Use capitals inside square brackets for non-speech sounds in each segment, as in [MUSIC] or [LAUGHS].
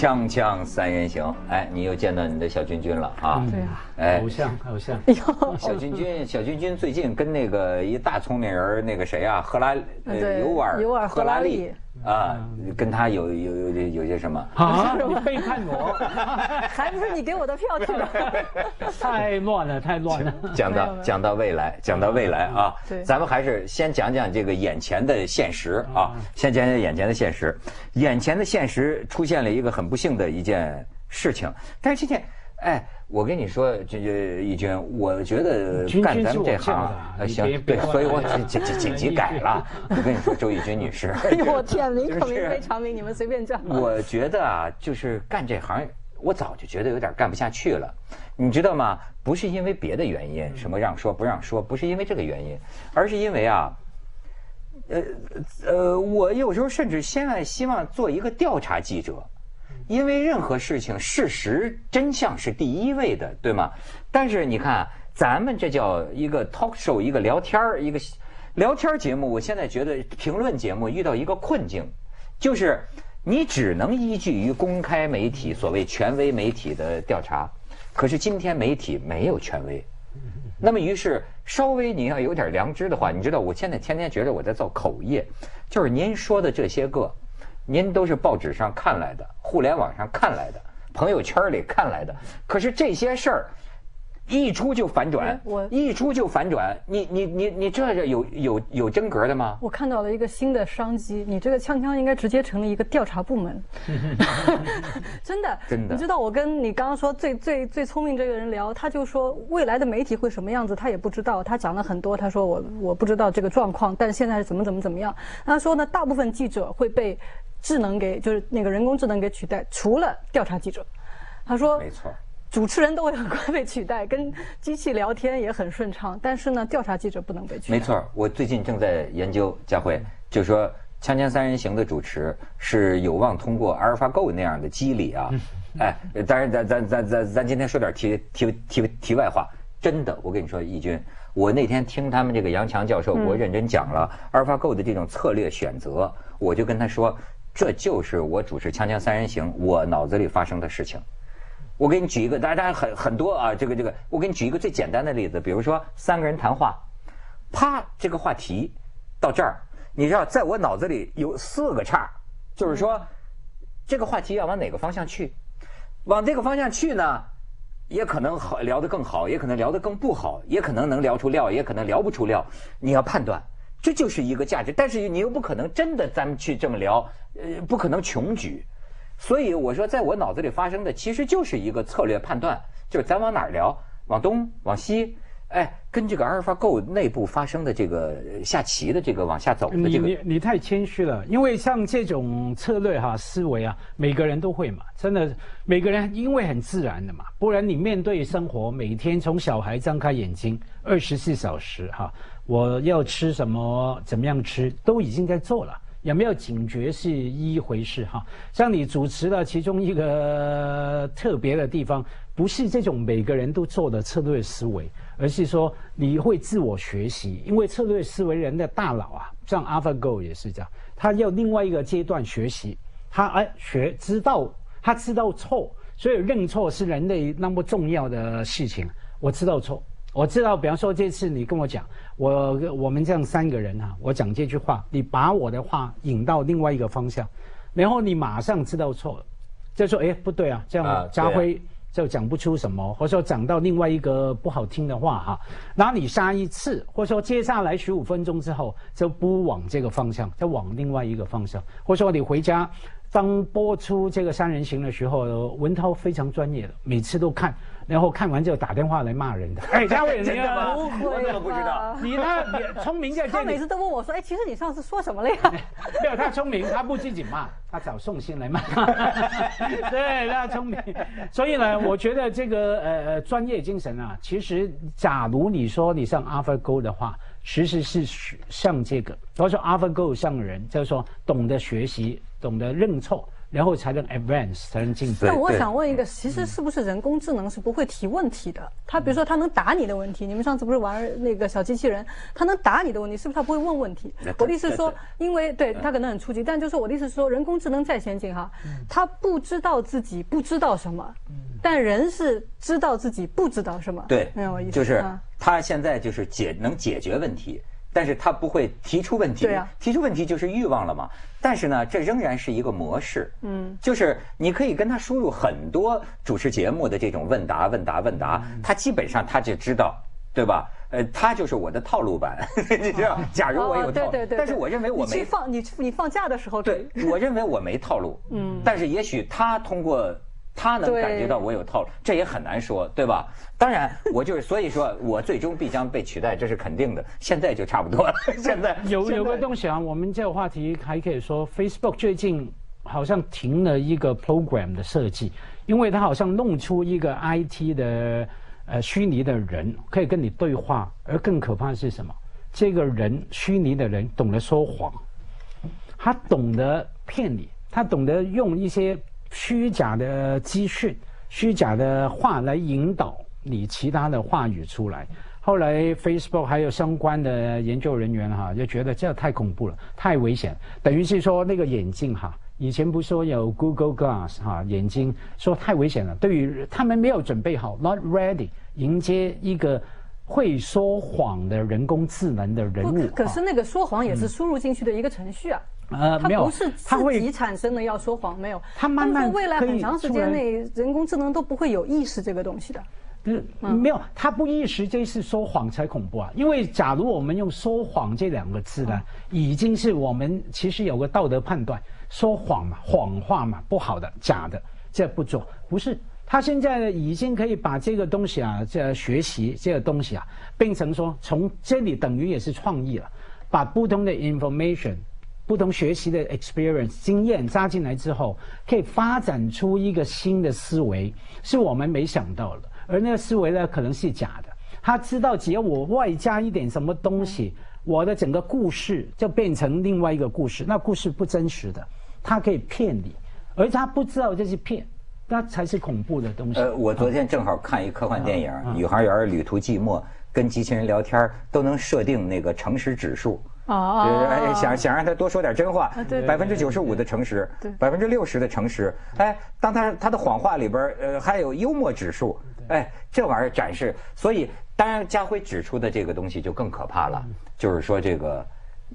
锵锵三人行，哎，你又见到你的小君君了啊！对啊，哎。偶，像偶像，[LAUGHS] 小君君，小君君最近跟那个一大聪明人儿那个谁啊，赫拉尤尔尤尔赫拉利利啊，跟他有有有有有些什么？啊，[LAUGHS] 你背叛我，[LAUGHS] 还不是你给我的票去的？[LAUGHS] 太乱了，太乱了。讲到讲到未来，讲到未来啊，对咱们还是先讲讲这个眼前的现实啊，先讲讲眼前的现实。眼前的现实出现了一个很不幸的一件事情，但是这件，哎，我跟你说，这这义军，我觉得君君干咱们这行啊，呃行，对，所以我紧紧紧急改了。[LAUGHS] 我跟你说，周义军女士，[LAUGHS] 哎呦我天，[LAUGHS] 您可就是名非常名，你们随便叫。我觉得啊，就是干这行，我早就觉得有点干不下去了，你知道吗？不是因为别的原因，什么让说不让说，不是因为这个原因，而是因为啊，呃呃，我有时候甚至现在希望做一个调查记者，因为任何事情事实真相是第一位的，对吗？但是你看，咱们这叫一个 talk show，一个聊天儿，一个聊天儿节目。我现在觉得评论节目遇到一个困境，就是你只能依据于公开媒体所谓权威媒体的调查，可是今天媒体没有权威。那么，于是稍微你要有点良知的话，你知道，我现在天天觉得我在造口业，就是您说的这些个，您都是报纸上看来的，互联网上看来的，朋友圈里看来的，可是这些事儿。一出就反转哎，我一出就反转，你你你你这这有有有真格的吗？我看到了一个新的商机，你这个锵锵应该直接成立一个调查部门，[LAUGHS] 真的，真的你知道我跟你刚刚说最最最聪明这个人聊，他就说未来的媒体会什么样子，他也不知道。他讲了很多，他说我我不知道这个状况，但现在是怎么怎么怎么样。他说呢，大部分记者会被智能给就是那个人工智能给取代，除了调查记者。他说没错。主持人都会很快被取代，跟机器聊天也很顺畅，但是呢，调查记者不能被取代。没错，我最近正在研究，佳慧就说《锵锵三人行》的主持是有望通过阿尔法 Go 那样的机理啊。哎，当然咱咱咱咱咱今天说点题题题题外话，真的，我跟你说，义军，我那天听他们这个杨强教授给我认真讲了 AlphaGo 的这种策略选择，我就跟他说，这就是我主持《锵锵三人行》我脑子里发生的事情。我给你举一个，大家很很多啊，这个这个，我给你举一个最简单的例子，比如说三个人谈话，啪，这个话题到这儿，你知道，在我脑子里有四个叉，就是说这个话题要往哪个方向去，往这个方向去呢，也可能好聊得更好，也可能聊得更不好，也可能能聊出料，也可能聊不出料，你要判断，这就是一个价值，但是你又不可能真的咱们去这么聊，呃，不可能穷举。所以我说，在我脑子里发生的其实就是一个策略判断，就是咱往哪儿聊，往东、往西，哎，跟这个阿尔法 Go 内部发生的这个下棋的这个往下走的你这个你你太谦虚了，因为像这种策略哈思维啊，每个人都会嘛，真的每个人因为很自然的嘛，不然你面对生活，每天从小孩张开眼睛，二十四小时哈，我要吃什么，怎么样吃，都已经在做了。有没有警觉是一回事哈，像你主持的其中一个特别的地方，不是这种每个人都做的策略思维，而是说你会自我学习，因为策略思维人的大脑啊，像 AlphaGo 也是这样，他要另外一个阶段学习，他哎学知道他知道错，所以认错是人类那么重要的事情。我知道错，我知道，比方说这次你跟我讲，我我们这样三个人啊，我讲这句话，你把我的话引到另外一个方向，然后你马上知道错了，就说哎不对啊，这样家辉就讲不出什么，或者说讲到另外一个不好听的话哈，然后你下一次，或者说接下来十五分钟之后就不往这个方向，就往另外一个方向，或者说你回家。当播出这个三人行的时候，文涛非常专业的，每次都看，然后看完就打电话来骂人的。哎，嘉伟，真的吗我怎么不知道你呢？你聪明在这里他每次，都问我说：“哎，其实你上次说什么了呀 [LAUGHS] 没有他聪明，他不自己骂，他找宋鑫来骂。[LAUGHS] 对，他聪明。所以呢，我觉得这个呃呃专业精神啊，其实假如你说你上 AlphaGo 的话，其实是像这个，或者说 AlphaGo 上人，就是说懂得学习，懂得认错，然后才能 advance，才能进步。那我想问一个，其实是不是人工智能是不会提问题的？它比如说它能答你的问题，你们上次不是玩那个小机器人，它能答你的问题，是不是它不会问问题？我的意思是说，因为对它可能很初级，但就是我的意思是说，人工智能再先进哈，它不知道自己不知道什么，但人是知道自己不知道什么。对，没有我意思？就是它现在就是解能解决问题。但是他不会提出问题，对啊，提出问题就是欲望了嘛。但是呢，这仍然是一个模式，嗯，就是你可以跟他输入很多主持节目的这种问答、问答、问答，他基本上他就知道，对吧？呃，他就是我的套路版，[LAUGHS] 你知道？假如我有套，对对对。但是我认为我没。你放你你放假的时候，对，[LAUGHS] 我认为我没套路，嗯。但是也许他通过。他能感觉到我有套路，这也很难说，对吧？当然，我就是 [LAUGHS] 所以说，我最终必将被取代，这是肯定的。现在就差不多了。[LAUGHS] 现在有有个东西啊，我们这个话题还可以说，Facebook 最近好像停了一个 program 的设计，因为它好像弄出一个 IT 的呃虚拟的人可以跟你对话，而更可怕的是什么？这个人虚拟的人懂得说谎，他懂得骗你，他懂得用一些。虚假的资讯、虚假的话来引导你其他的话语出来。后来 Facebook 还有相关的研究人员哈，就觉得这太恐怖了，太危险。等于是说那个眼镜哈，以前不说有 Google Glass 哈眼睛，说太危险了。对于他们没有准备好，not ready 迎接一个会说谎的人工智能的人物。可是那个说谎也是输入进去的一个程序啊。呃，没有，不是自己产生的要说谎，没有。它慢慢未来很长时间内，人工智能都不会有意识这个东西的。嗯，没有，他不意识这是说谎才恐怖啊！因为假如我们用说谎这两个字呢，已经是我们其实有个道德判断，说谎嘛，谎话嘛，不好的，假的，这不做。不是，他现在呢，已经可以把这个东西啊，这学习这个东西啊，变成说从这里等于也是创意了，把不同的 information。不同学习的 experience 经验加进来之后，可以发展出一个新的思维，是我们没想到的。而那个思维呢，可能是假的。他知道，只要我外加一点什么东西，我的整个故事就变成另外一个故事。那故事不真实的，他可以骗你，而他不知道这是骗，那才是恐怖的东西。呃，我昨天正好看一科幻电影《宇航员旅途寂寞》，跟机器人聊天都能设定那个诚实指数。哦，哎，想想让他多说点真话，百分之九十五的诚实，百分之六十的诚实，哎，当他他的谎话里边呃，还有幽默指数，哎，这玩意儿展示，所以当然家辉指出的这个东西就更可怕了，就是说这个，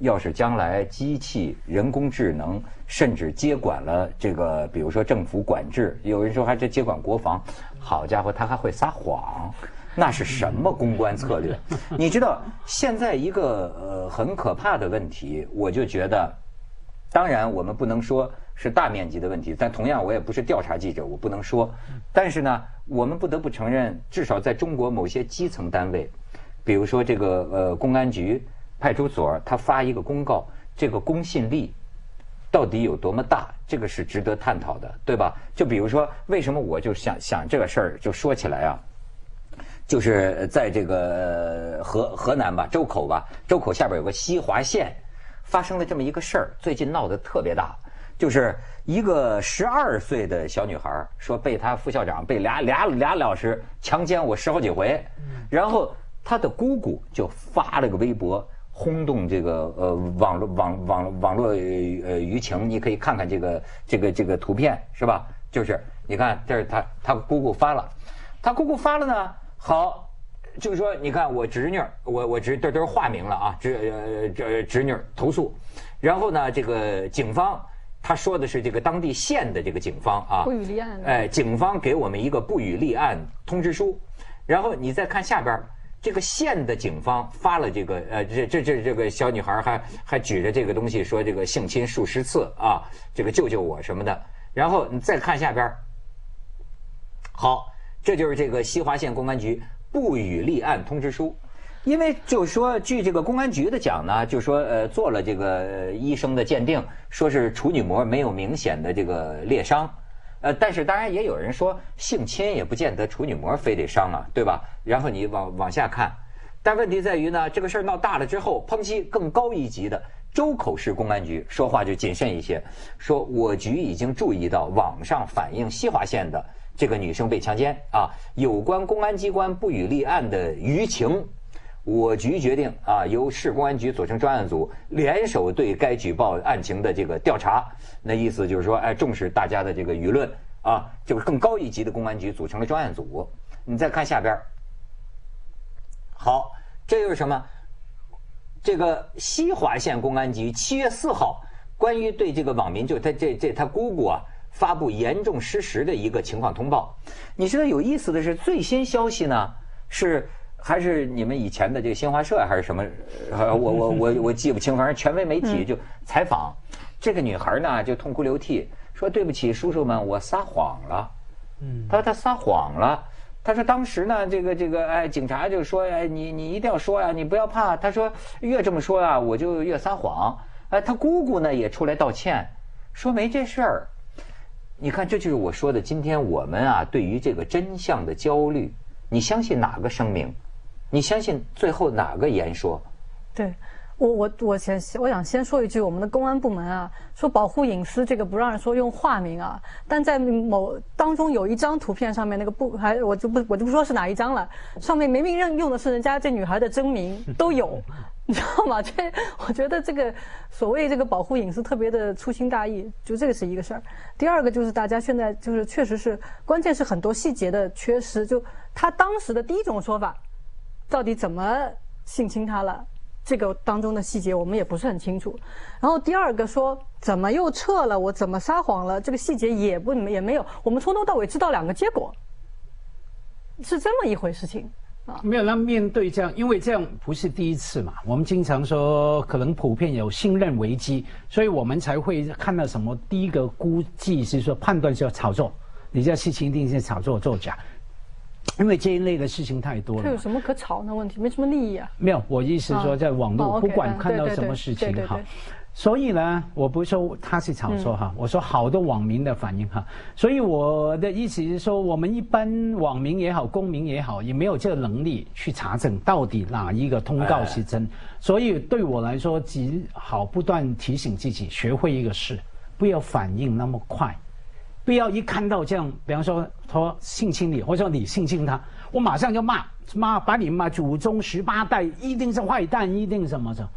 要是将来机器、人工智能甚至接管了这个，比如说政府管制，有人说还是接管国防，好家伙，他还会撒谎。那是什么公关策略？[LAUGHS] 你知道现在一个呃很可怕的问题，我就觉得，当然我们不能说是大面积的问题，但同样我也不是调查记者，我不能说。但是呢，我们不得不承认，至少在中国某些基层单位，比如说这个呃公安局、派出所，他发一个公告，这个公信力到底有多么大，这个是值得探讨的，对吧？就比如说，为什么我就想想这个事儿，就说起来啊。就是在这个河河南吧，周口吧，周口下边有个西华县，发生了这么一个事儿，最近闹得特别大，就是一个十二岁的小女孩说被她副校长被俩俩俩老师强奸我十好几回，然后她的姑姑就发了个微博，轰动这个呃网络网网网络呃舆情，你可以看看这个这个这个图片是吧？就是你看这是她她姑姑发了，她姑姑发了呢。好，就是说，你看我侄女，我我侄这都是化名了啊，侄呃这侄女投诉，然后呢，这个警方他说的是这个当地县的这个警方啊，不予立案。哎，警方给我们一个不予立案通知书，然后你再看下边，这个县的警方发了这个呃这这这这个小女孩还还举着这个东西说这个性侵数十次啊，这个救救我什么的，然后你再看下边，好。这就是这个西华县公安局不予立案通知书，因为就说据这个公安局的讲呢，就说呃做了这个医生的鉴定，说是处女膜没有明显的这个裂伤，呃，但是当然也有人说性侵也不见得处女膜非得伤啊，对吧？然后你往往下看，但问题在于呢，这个事儿闹大了之后，抨击更高一级的周口市公安局说话就谨慎一些，说我局已经注意到网上反映西华县的这个女生被强奸啊，有关公安机关不予立案的舆情，我局决定啊，由市公安局组成专案组，联手对该举报案情的这个调查。那意思就是说，哎，重视大家的这个舆论啊，就是更高一级的公安局组成了专案组。你再看下边。好，这又是什么？这个西华县公安局七月四号关于对这个网民，就他这这他姑姑啊，发布严重失实的一个情况通报。你知道有意思的是，最新消息呢是还是你们以前的这个新华社还是什么？呃，我我我我记不清，反正权威媒体就采访这个女孩呢，就痛哭流涕说：“对不起，叔叔们，我撒谎了。”嗯，他说她撒谎了。他说当时呢，这个这个，哎，警察就说，哎，你你一定要说呀，你不要怕。他说越这么说啊，我就越撒谎。哎，他姑姑呢也出来道歉，说没这事儿。你看，这就是我说的，今天我们啊，对于这个真相的焦虑，你相信哪个声明？你相信最后哪个言说？对。我我我先我想先说一句，我们的公安部门啊，说保护隐私这个不让人说用化名啊，但在某当中有一张图片上面那个不还我就不我就不说是哪一张了，上面明明认用的是人家这女孩的真名都有，[LAUGHS] 你知道吗？这 [LAUGHS] 我觉得这个所谓这个保护隐私特别的粗心大意，就这个是一个事儿。第二个就是大家现在就是确实是关键是很多细节的缺失，就他当时的第一种说法，到底怎么性侵他了？这个当中的细节我们也不是很清楚，然后第二个说怎么又撤了，我怎么撒谎了，这个细节也不也没有，我们从头到尾知道两个结果，是这么一回事情啊。没有，那面对这样，因为这样不是第一次嘛，我们经常说可能普遍有信任危机，所以我们才会看到什么第一个估计是说判断是要炒作，你这事情一定是炒作作假。因为这一类的事情太多了，这有什么可吵的问题？没什么利益啊。没有，我意思说，在网络不管看到什么事情哈，所以呢，我不是说他是炒作哈，我说好多网民的反应哈。所以我的意思是说，我们一般网民也好，公民也好，也没有这个能力去查证到底哪一个通告是真。所以对我来说，只好不断提醒自己，学会一个事，不要反应那么快。不要一看到这样，比方说说性侵你，或者说你性侵他，我马上就骂骂，把你骂祖宗十八代一定是坏蛋，一定什么的。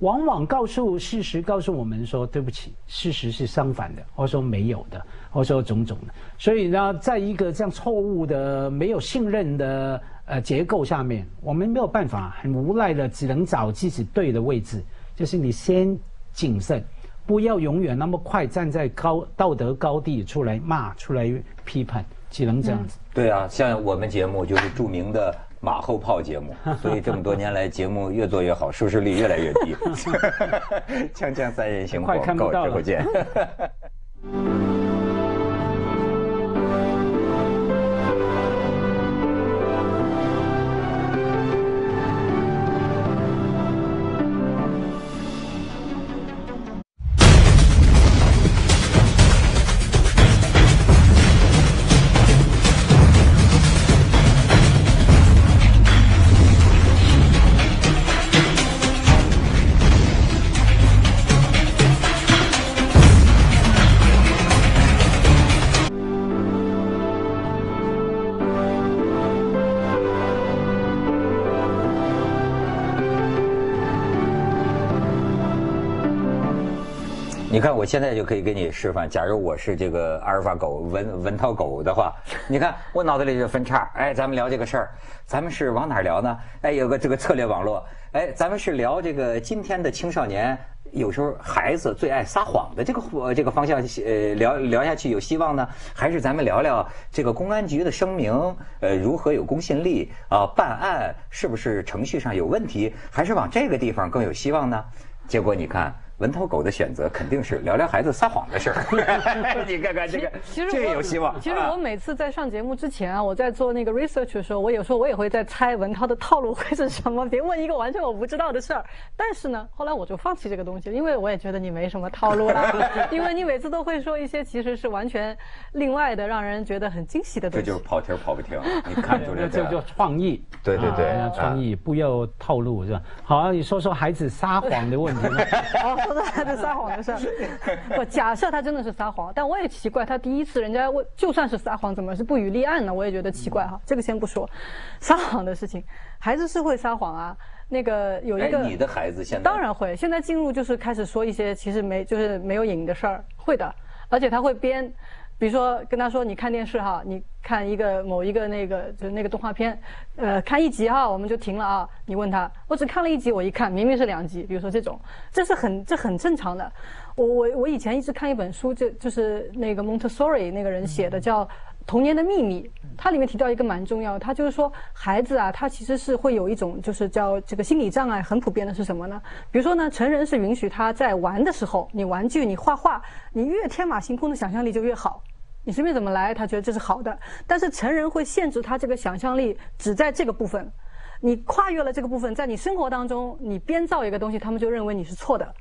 往往告诉事实，告诉我们说对不起，事实是相反的，或者说没有的，或者说种种的。所以呢，在一个这样错误的、没有信任的呃结构下面，我们没有办法，很无奈的，只能找自己对的位置，就是你先谨慎。不要永远那么快站在高道德高地出来骂、出来批判，只能这样子。对啊，像我们节目就是著名的马后炮节目，[LAUGHS] 所以这么多年来节目越做越好，收视率越来越低。[LAUGHS] [LAUGHS] 锵锵三人行，快看不到了。见。看，我现在就可以给你示范。假如我是这个阿尔法狗文文涛狗的话，[LAUGHS] 你看我脑子里就分叉。哎，咱们聊这个事儿，咱们是往哪儿聊呢？哎，有个这个策略网络。哎，咱们是聊这个今天的青少年，有时候孩子最爱撒谎的这个这个方向，呃，聊聊下去有希望呢？还是咱们聊聊这个公安局的声明，呃，如何有公信力啊？办案是不是程序上有问题？还是往这个地方更有希望呢？结果你看。文涛狗的选择肯定是聊聊孩子撒谎的事儿。[LAUGHS] 你看看这个，其实这个有希望。其实我每次在上节目之前啊，我在做那个 research 的时候，我有时候我也会在猜文涛的套路会是什么。别问一个完全我不知道的事儿。但是呢，后来我就放弃这个东西，因为我也觉得你没什么套路了，[LAUGHS] 因为你每次都会说一些其实是完全另外的，让人觉得很惊喜的东西。这就是跑题跑不停，你看出来 [LAUGHS] 这就创意。对对对啊创意不要套路是吧？好，你说说孩子撒谎的问题说到他的撒谎的事儿，不，假设他真的是撒谎，但我也奇怪，他第一次人家问，就算是撒谎，怎么是不予立案呢？我也觉得奇怪哈。这个先不说，撒谎的事情，孩子是会撒谎啊。那个有一个，你的孩子现在当然会，现在进入就是开始说一些其实没就是没有影的事儿，会的，而且他会编。比如说跟他说你看电视哈，你看一个某一个那个就是那个动画片，呃，看一集哈，我们就停了啊。你问他，我只看了一集，我一看明明是两集。比如说这种，这是很这很正常的。我我我以前一直看一本书，就就是那个蒙特梭利那个人写的，叫《童年的秘密》。它里面提到一个蛮重要，它就是说孩子啊，他其实是会有一种就是叫这个心理障碍，很普遍的是什么呢？比如说呢，成人是允许他在玩的时候，你玩具、你画画，你越天马行空的想象力就越好。你随便怎么来，他觉得这是好的。但是成人会限制他这个想象力，只在这个部分。你跨越了这个部分，在你生活当中，你编造一个东西，他们就认为你是错的。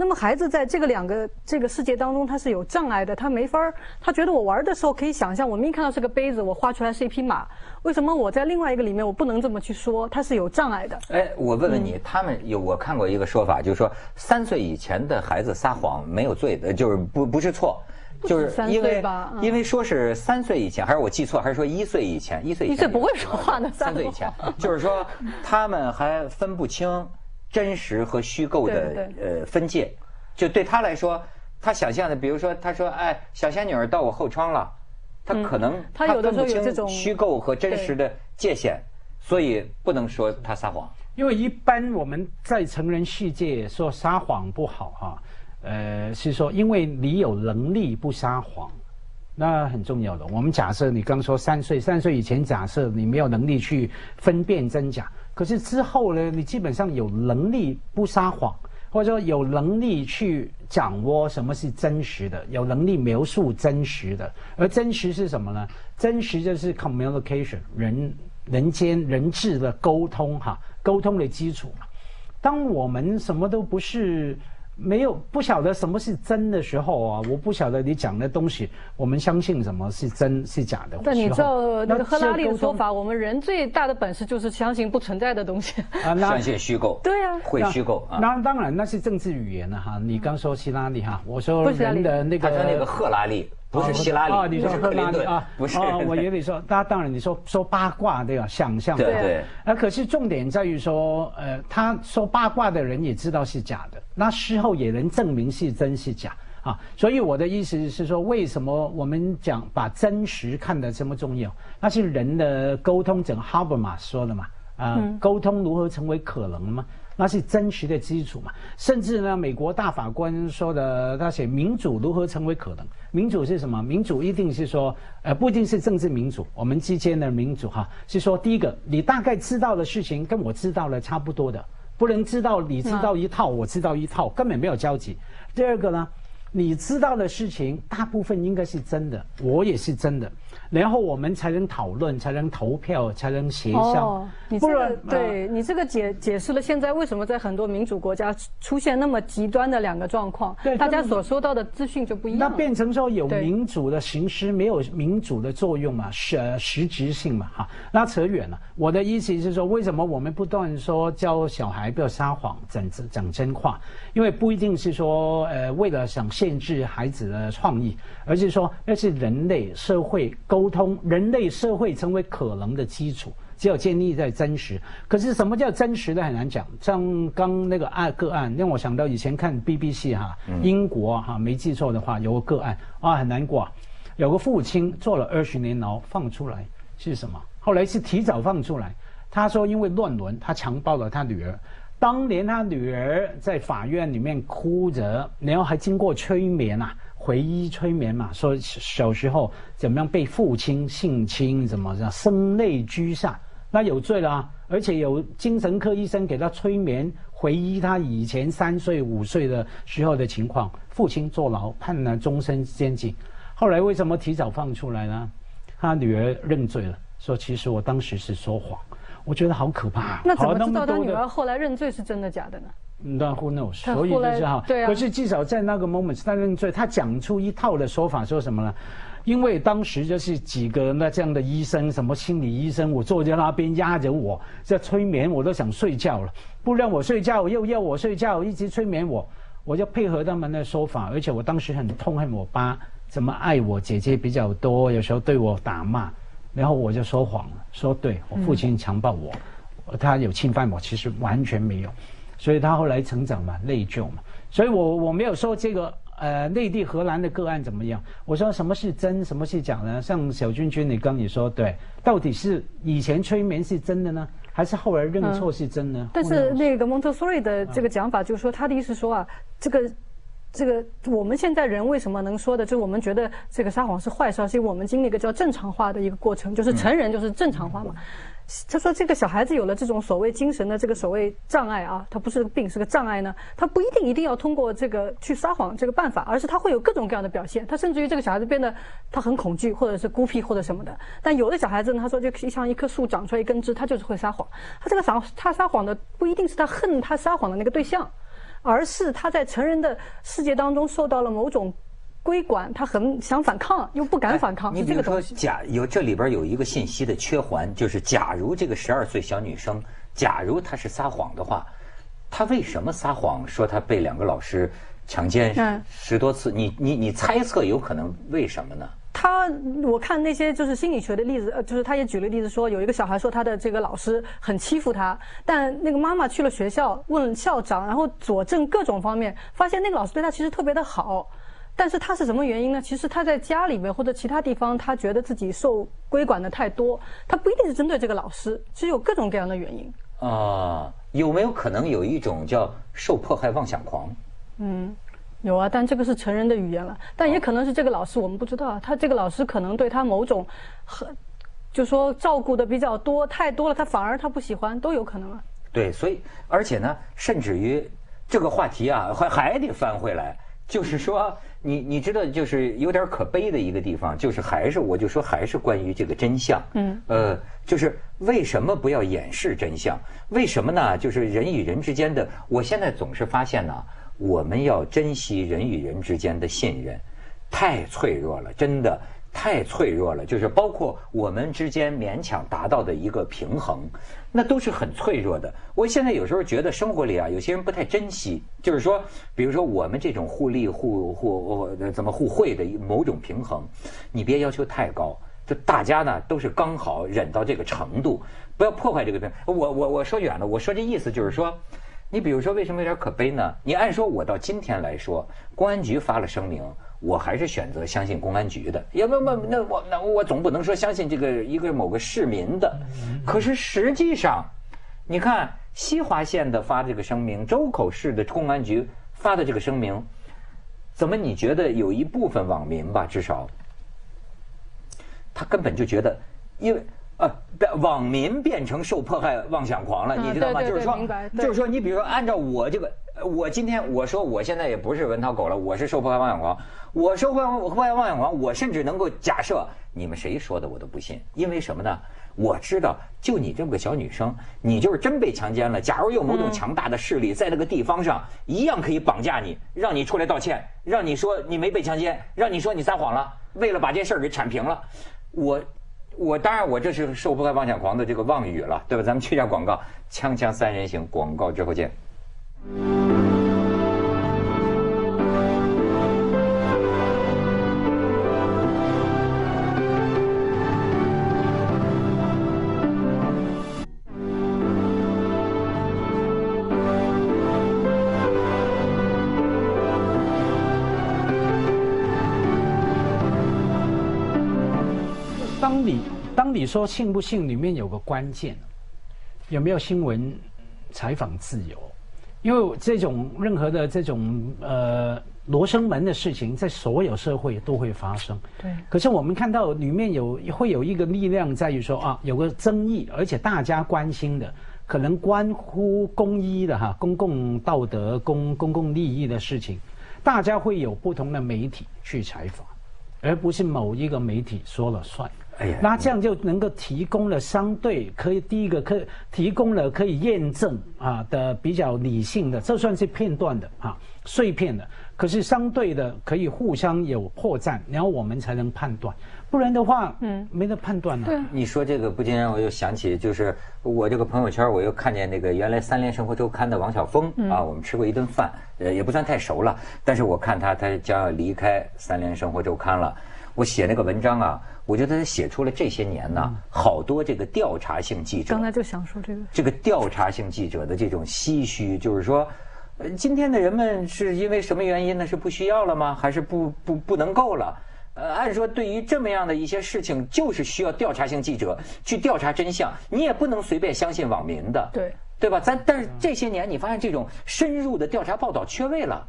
那么孩子在这个两个这个世界当中，他是有障碍的，他没法儿。他觉得我玩的时候可以想象，我明明看到是个杯子，我画出来是一匹马。为什么我在另外一个里面我不能这么去说？他是有障碍的。哎，我问问你，他们有我看过一个说法，就是说三岁以前的孩子撒谎没有罪的，就是不不是错。就是因为因为说是三岁以前，还是我记错，还是说一岁以前？一岁以前一岁不会说话的。三岁以前，就是说他们还分不清真实和虚构的呃分界。就对他来说，他想象的，比如说他说：“哎，小仙女儿到我后窗了。”他可能他分不清虚构和真实的界限，所以不能说他撒谎。因为一般我们在成人世界说撒谎不好哈。呃，是说，因为你有能力不撒谎，那很重要的。我们假设你刚说三岁，三岁以前假设你没有能力去分辨真假，可是之后呢，你基本上有能力不撒谎，或者说有能力去掌握什么是真实的，有能力描述真实的。而真实是什么呢？真实就是 communication，人人间人质的沟通哈，沟通的基础嘛。当我们什么都不是。没有不晓得什么是真的时候啊，我不晓得你讲的东西，我们相信什么是真是假的。但你知道那个赫拉利的说法，我们人最大的本事就是相信不存在的东西。[LAUGHS] 啊，相信虚构。对啊，会虚构啊。那当然那是政治语言了哈。你刚说希拉里哈，我说人的那个。他说那个赫拉利。不是希拉里啊，你说赫拉利啊，不是啊。[LAUGHS] 我以为你说，那当然你说说八卦对吧？想象对对。啊，可是重点在于说，呃，他说八卦的人也知道是假的，那事后也能证明是真是假啊。所以我的意思是说，为什么我们讲把真实看得这么重要？那是人的沟通，整 Habermas 说的嘛，啊，沟通如何成为可能吗？那是真实的基础嘛？甚至呢，美国大法官说的，他写民主如何成为可能？民主是什么？民主一定是说，呃，不一定是政治民主，我们之间的民主哈，是说第一个，你大概知道的事情跟我知道的差不多的，不能知道你知道一套，我知道一套，根本没有交集。第二个呢，你知道的事情大部分应该是真的，我也是真的。然后我们才能讨论，才能投票，才能协商。你这个对你这个解解释了现在为什么在很多民主国家出现那么极端的两个状况，对大家所收到的资讯就不一样。那变成说有民主的形式，没有民主的作用嘛？实实质性嘛？哈，那扯远了。我的意思是说，为什么我们不断说教小孩不要撒谎，讲讲真话？因为不一定是说呃为了想限制孩子的创意，而是说那是人类社会沟。通人类社会成为可能的基础，只有建立在真实。可是什么叫真实的很难讲。像刚那个案个案，让我想到以前看 BBC 哈，英国哈，没记错的话有个个案啊，很难过。有个父亲坐了二十年牢，放出来是什么？后来是提早放出来。他说因为乱伦，他强暴了他女儿。当年他女儿在法院里面哭着，然后还经过催眠啊。回忆催眠嘛，说小时候怎么样被父亲性侵，怎么样声泪俱下，那有罪了，而且有精神科医生给他催眠，回忆他以前三岁五岁的时候的情况，父亲坐牢判了终身监禁，后来为什么提早放出来呢？他女儿认罪了，说其实我当时是说谎，我觉得好可怕。那怎么知道他女儿后来认罪是真的假的呢？那 who knows？所以就是哈，可是至少在那个 moment，他认罪，他讲出一套的说法，说什么呢？因为当时就是几个那这样的医生，什么心理医生，我坐在那边压着我在催眠，我都想睡觉了，不让我睡觉又要我睡觉，一直催眠我，我就配合他们的说法，而且我当时很痛恨我爸怎么爱我姐姐比较多，有时候对我打骂，然后我就说谎了，说对我父亲强暴我，他有侵犯我，其实完全没有，所以他后来成长嘛，内疚嘛，所以我我没有说这个。呃，内地荷兰的个案怎么样？我说什么是真，什么是假呢？像小君君，你刚你说对，到底是以前催眠是真的呢，还是后来认错是真呢？但是那个蒙特梭利的这个讲法，就是说他的意思说啊，这个这个我们现在人为什么能说的，就是我们觉得这个撒谎是坏事，是因为我们经历一个叫正常化的一个过程，就是成人就是正常化嘛。他说：“这个小孩子有了这种所谓精神的这个所谓障碍啊，他不是病，是个障碍呢。他不一定一定要通过这个去撒谎这个办法，而是他会有各种各样的表现。他甚至于这个小孩子变得他很恐惧，或者是孤僻或者什么的。但有的小孩子呢，他说就像一棵树长出来一根枝，他就是会撒谎。他这个撒他撒谎的不一定是他恨他撒谎的那个对象，而是他在成人的世界当中受到了某种。”规管他很想反抗，又不敢反抗。你比如说，假有这里边有一个信息的缺环，就是假如这个十二岁小女生，假如她是撒谎的话，她为什么撒谎说她被两个老师强奸十多次？你你你猜测有可能为什么呢？他我看那些就是心理学的例子，呃，就是他也举了例子说，有一个小孩说他的这个老师很欺负他，但那个妈妈去了学校问校长，然后佐证各种方面，发现那个老师对他其实特别的好。但是他是什么原因呢？其实他在家里面或者其他地方，他觉得自己受规管的太多，他不一定是针对这个老师，其实有各种各样的原因。啊，有没有可能有一种叫受迫害妄想狂？嗯，有啊，但这个是成人的语言了，但也可能是这个老师，我们不知道，他这个老师可能对他某种很，就说照顾的比较多，太多了，他反而他不喜欢，都有可能啊。对，所以而且呢，甚至于这个话题啊，还还得翻回来。就是说，你你知道，就是有点可悲的一个地方，就是还是我就说，还是关于这个真相。嗯，呃，就是为什么不要掩饰真相？为什么呢？就是人与人之间的，我现在总是发现呢，我们要珍惜人与人之间的信任，太脆弱了，真的。太脆弱了，就是包括我们之间勉强达到的一个平衡，那都是很脆弱的。我现在有时候觉得生活里啊，有些人不太珍惜，就是说，比如说我们这种互利互互怎么互惠的某种平衡，你别要求太高，就大家呢都是刚好忍到这个程度，不要破坏这个平衡。我我我说远了，我说这意思就是说，你比如说为什么有点可悲呢？你按说我到今天来说，公安局发了声明。我还是选择相信公安局的，要不不那我那我总不能说相信这个一个某个市民的。可是实际上，你看西华县的发这个声明，周口市的公安局发的这个声明，怎么你觉得有一部分网民吧，至少他根本就觉得，因为啊，网民变成受迫害妄想狂了，你知道吗？就是说，就是说，你比如说按照我这个。我今天我说我现在也不是文涛狗了，我是受迫害妄想狂。我受迫害妄想狂，我甚至能够假设你们谁说的我都不信，因为什么呢？我知道，就你这么个小女生，你就是真被强奸了。假如有某种强大的势力在那个地方上，一样可以绑架你，让你出来道歉，让你说你没被强奸，让你说你撒谎了，为了把这事儿给铲平了。我，我当然我这是受迫害妄想狂的这个妄语了，对吧？咱们去下广告，锵锵三人行，广告之后见。当你当你说信不信，里面有个关键，有没有新闻采访自由？因为这种任何的这种呃罗生门的事情，在所有社会都会发生。对。可是我们看到里面有会有一个力量，在于说啊，有个争议，而且大家关心的，可能关乎公益的哈，公共道德、公公共利益的事情，大家会有不同的媒体去采访，而不是某一个媒体说了算。哎呀，那这样就能够提供了相对可以第一个可提供了可以验证啊的比较理性的，这算是片段的啊碎片的，可是相对的可以互相有破绽，然后我们才能判断。不然的话，嗯，没得判断呢。对，你说这个不禁让我又想起，就是我这个朋友圈，我又看见那个原来三联生活周刊的王晓峰啊，我们吃过一顿饭，呃，也不算太熟了，但是我看他他将要离开三联生活周刊了。我写那个文章啊，我觉得他写出了这些年呢，好多这个调查性记者。刚才就想说这个。这个调查性记者的这种唏嘘，就是说，呃，今天的人们是因为什么原因呢？是不需要了吗？还是不不不能够了？呃，按说对于这么样的一些事情，就是需要调查性记者去调查真相，你也不能随便相信网民的，对对吧？咱但是这些年你发现这种深入的调查报道缺位了。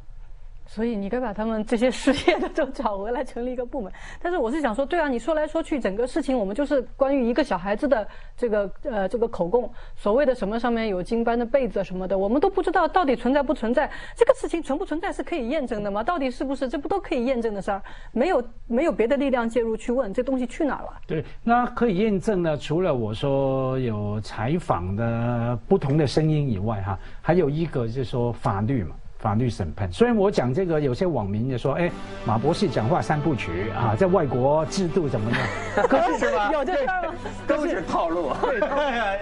所以你该把他们这些失业的都找回来，成立一个部门。但是我是想说，对啊，你说来说去，整个事情我们就是关于一个小孩子的这个呃这个口供，所谓的什么上面有金斑的被子什么的，我们都不知道到底存在不存在。这个事情存不存在是可以验证的吗？到底是不是这不都可以验证的事儿？没有没有别的力量介入去问这东西去哪儿了？对，那可以验证呢？除了我说有采访的不同的声音以外，哈，还有一个就是说法律嘛。法律审判，虽然我讲这个，有些网民就说：“哎，马博士讲话三部曲啊，在外国制度怎么样？” [LAUGHS] 可是有这事吗？[LAUGHS] 都是套路。对，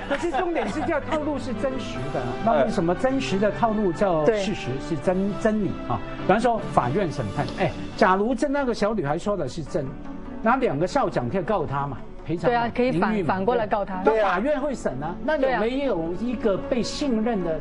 可是重点是叫套路是真实的。那为什么真实的套路叫事实是真真理啊？比方说法院审判，哎，假如这那个小女孩说的是真，那两个校长可以告他嘛？赔偿？对啊，可以反反过来告他。那法院会审啊？那有没有一个被信任的？